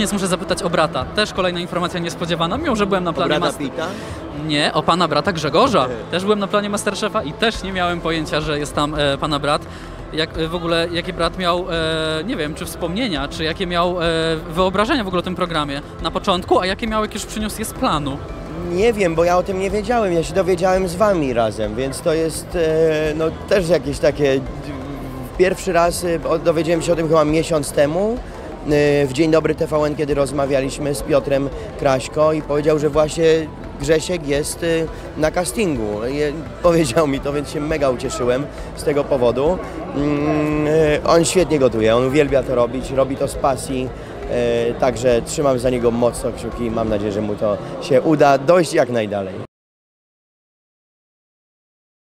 Więc muszę zapytać o brata. Też kolejna informacja niespodziewana, mimo że byłem na planie Brada Master... Pita? Nie, o pana brata Grzegorza. Też byłem na planie Masterchefa i też nie miałem pojęcia, że jest tam e, pana brat. Jak, e, w ogóle, jakie brat miał, e, nie wiem, czy wspomnienia, czy jakie miał e, wyobrażenia w ogóle o tym programie na początku, a jakie miał, jak już przyniósł je z planu. Nie wiem, bo ja o tym nie wiedziałem. Ja się dowiedziałem z wami razem, więc to jest e, no, też jakieś takie. Pierwszy raz e, dowiedziałem się o tym chyba miesiąc temu. E, W Dzień Dobry TVN, kiedy rozmawialiśmy z Piotrem Kraśko i powiedział, że właśnie Grzesiek jest e, na castingu. Powiedział mi to, więc się mega ucieszyłem z tego powodu. Mm, e, On świetnie gotuje, on uwielbia to robić, robi to z pasji. Także trzymam za niego mocno kciuki i mam nadzieję, że mu to się uda dojść jak najdalej.